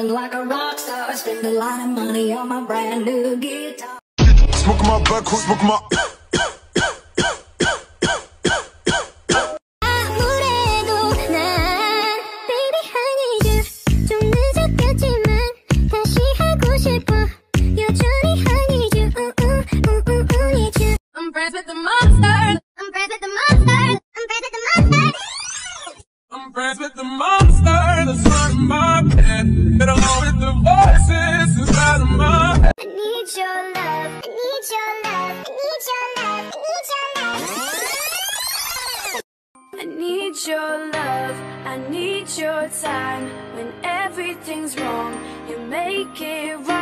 feeling like a rock star. Spend a lot of money on my brand new guitar. Smoke my butt, smoke my. I'm friends with the monster. I'm friends with the monster. Need your love. I need your time. When everything's wrong, you make it right.